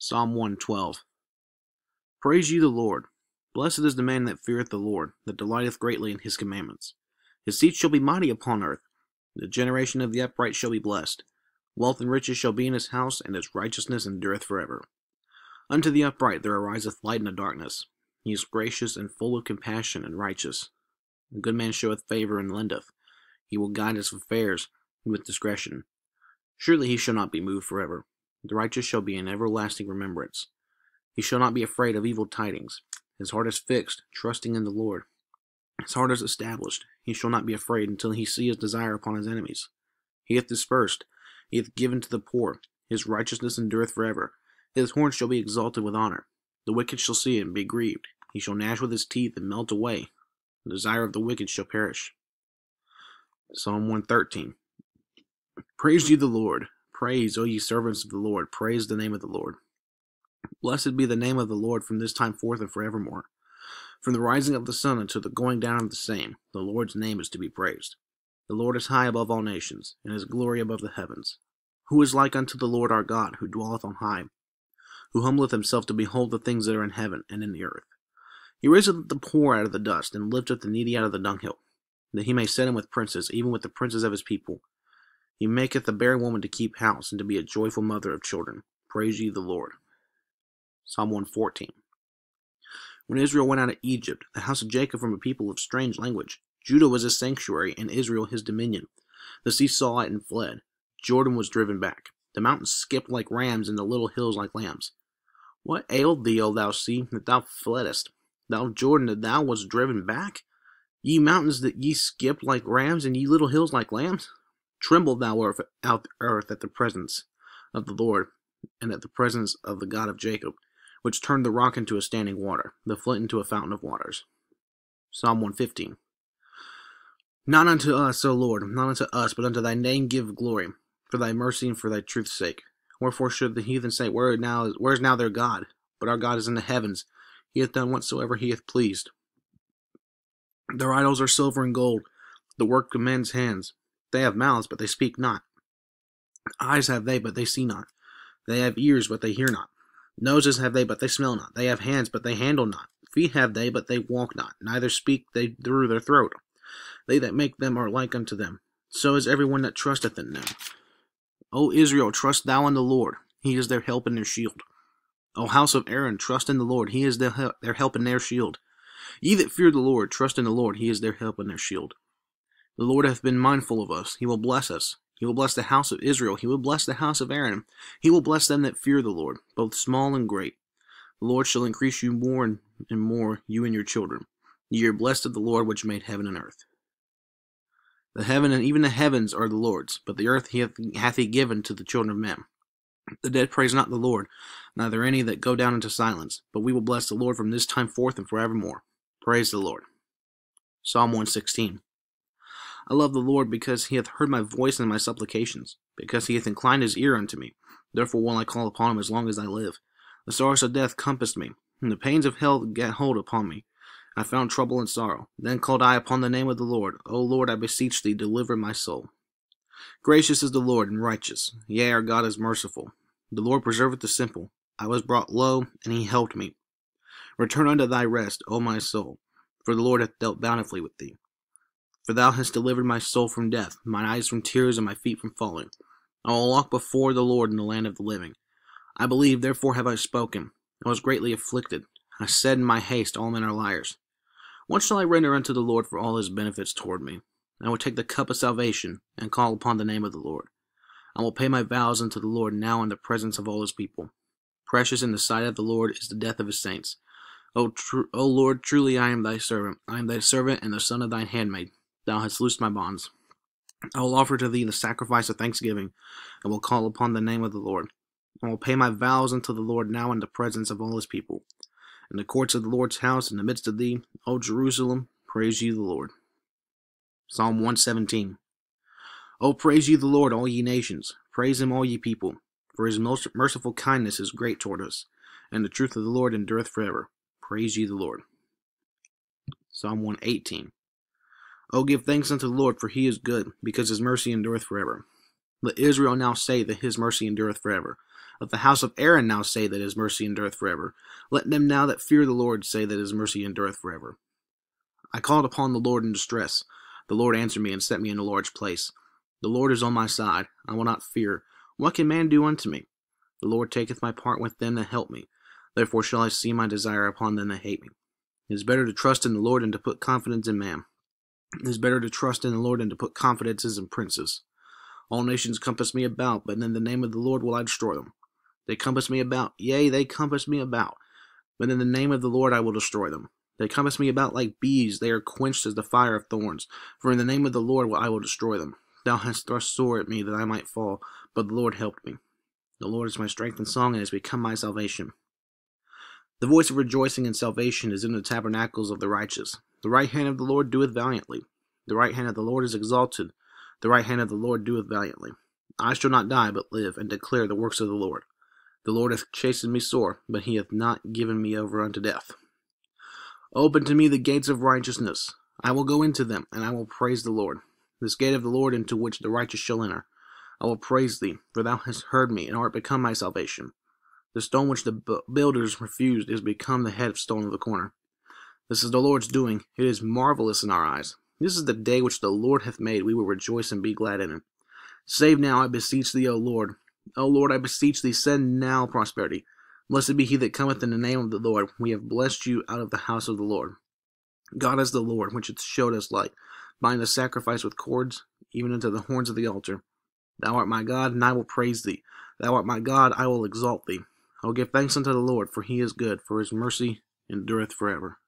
Psalm 112. Praise ye the Lord. Blessed is the man that feareth the Lord, that delighteth greatly in his commandments. His seed shall be mighty upon earth. The generation of the upright shall be blessed. Wealth and riches shall be in his house, and his righteousness endureth forever. Unto the upright there ariseth light in the darkness. He is gracious and full of compassion and righteous. A good man showeth favor and lendeth. He will guide his affairs with discretion. Surely he shall not be moved forever. The righteous shall be in everlasting remembrance. He shall not be afraid of evil tidings. His heart is fixed, trusting in the Lord. His heart is established. He shall not be afraid until he see his desire upon his enemies. He hath dispersed, he hath given to the poor. His righteousness endureth forever. His horn shall be exalted with honor. The wicked shall see it and be grieved. He shall gnash with his teeth and melt away. The desire of the wicked shall perish. Psalm 113. Praise ye the Lord. Praise, O ye servants of the Lord. Praise the name of the Lord. Blessed be the name of the Lord from this time forth and forevermore. From the rising of the sun until the going down of the same, the Lord's name is to be praised. The Lord is high above all nations, and his glory above the heavens. Who is like unto the Lord our God, who dwelleth on high, who humbleth himself to behold the things that are in heaven and in the earth? He raiseth the poor out of the dust, and lifteth the needy out of the dunghill, that he may set him with princes, even with the princes of his people. He maketh the barren woman to keep house, and to be a joyful mother of children. Praise ye the Lord. Psalm 114. When Israel went out of Egypt, the house of Jacob from a people of strange language, Judah was his sanctuary, and Israel his dominion. The sea saw it and fled. Jordan was driven back. The mountains skipped like rams, and the little hills like lambs. What ailed thee, O thou sea, that thou fleddest? Thou Jordan, that thou wast driven back? Ye mountains that ye skipped like rams, and ye little hills like lambs? Tremble, thou earth, out earth at the presence of the Lord, and at the presence of the God of Jacob which turned the rock into a standing water, the flint into a fountain of waters. Psalm 115. Not unto us, O Lord, not unto us, but unto thy name give glory, for thy mercy and for thy truth's sake. Wherefore should the heathen say, Where now is where is now their God? But our God is in the heavens, he hath done whatsoever he hath pleased. Their idols are silver and gold, the work of men's hands. They have mouths, but they speak not. Eyes have they, but they see not. They have ears, but they hear not. Noses have they, but they smell not. They have hands, but they handle not. Feet have they, but they walk not. Neither speak they through their throat. They that make them are like unto them. So is every one that trusteth in them. O Israel, trust thou in the Lord. He is their help and their shield. O house of Aaron, trust in the Lord. He is their help, their help and their shield. Ye that fear the Lord, trust in the Lord. He is their help and their shield. The Lord hath been mindful of us. He will bless us. He will bless the house of Israel. He will bless the house of Aaron. He will bless them that fear the Lord, both small and great. The Lord shall increase you more and more, you and your children. Ye are blessed of the Lord which made heaven and earth. The heaven and even the heavens are the Lord's, but the earth he hath, hath he given to the children of men. The dead praise not the Lord, neither any that go down into silence, but we will bless the Lord from this time forth and forevermore. Praise the Lord. Psalm 116. I love the Lord because he hath heard my voice and my supplications, because he hath inclined his ear unto me. Therefore will I call upon him as long as I live. The sorrows of death compassed me, and the pains of hell get hold upon me. I found trouble and sorrow. Then called I upon the name of the Lord. O Lord, I beseech thee, deliver my soul. Gracious is the Lord, and righteous. Yea, our God is merciful. The Lord preserveth the simple. I was brought low, and he helped me. Return unto thy rest, O my soul, for the Lord hath dealt bountifully with thee. For thou hast delivered my soul from death, mine eyes from tears, and my feet from falling. I will walk before the Lord in the land of the living. I believe, therefore have I spoken. I was greatly afflicted. I said in my haste, All men are liars. What shall I render unto the Lord for all his benefits toward me? I will take the cup of salvation, and call upon the name of the Lord. I will pay my vows unto the Lord now in the presence of all his people. Precious in the sight of the Lord is the death of his saints. O, tr- o Lord, truly I am thy servant. I am thy servant and the son of thine handmaid. Thou hast loosed my bonds. I will offer to thee the sacrifice of thanksgiving. I will call upon the name of the Lord. I will pay my vows unto the Lord now in the presence of all his people. In the courts of the Lord's house, in the midst of thee, O Jerusalem, praise ye the Lord. Psalm 117. O praise ye the Lord, all ye nations. Praise him, all ye people. For his most merciful kindness is great toward us, and the truth of the Lord endureth forever. Praise ye the Lord. Psalm 118. O give thanks unto the Lord, for he is good, because his mercy endureth forever. Let Israel now say that his mercy endureth forever. Let the house of Aaron now say that his mercy endureth forever. Let them now that fear the Lord say that his mercy endureth forever. I called upon the Lord in distress. The Lord answered me and set me in a large place. The Lord is on my side. I will not fear. What can man do unto me? The Lord taketh my part with them that help me. Therefore shall I see my desire upon them that hate me. It is better to trust in the Lord than to put confidence in man. It is better to trust in the Lord than to put confidences in princes. All nations compass me about, but in the name of the Lord will I destroy them. They compass me about, yea, they compass me about, but in the name of the Lord I will destroy them. They compass me about like bees, they are quenched as the fire of thorns. For in the name of the Lord I will destroy them. Thou hast thrust sore at me that I might fall, but the Lord helped me. The Lord is my strength and song, and has become my salvation. The voice of rejoicing and salvation is in the tabernacles of the righteous. The right hand of the Lord doeth valiantly. The right hand of the Lord is exalted. The right hand of the Lord doeth valiantly. I shall not die, but live, and declare the works of the Lord. The Lord hath chastened me sore, but he hath not given me over unto death. Open to me the gates of righteousness. I will go into them, and I will praise the Lord. This gate of the Lord into which the righteous shall enter. I will praise thee, for thou hast heard me, and art become my salvation. The stone which the builders refused is become the head of stone of the corner. This is the Lord's doing. It is marvelous in our eyes. This is the day which the Lord hath made. We will rejoice and be glad in it. Save now, I beseech thee, O Lord. O Lord, I beseech thee, send now prosperity. Blessed be he that cometh in the name of the Lord. We have blessed you out of the house of the Lord. God is the Lord, which hath showed us light. Bind the sacrifice with cords, even unto the horns of the altar. Thou art my God, and I will praise thee. Thou art my God, I will exalt thee. I will give thanks unto the Lord, for he is good, for his mercy endureth forever.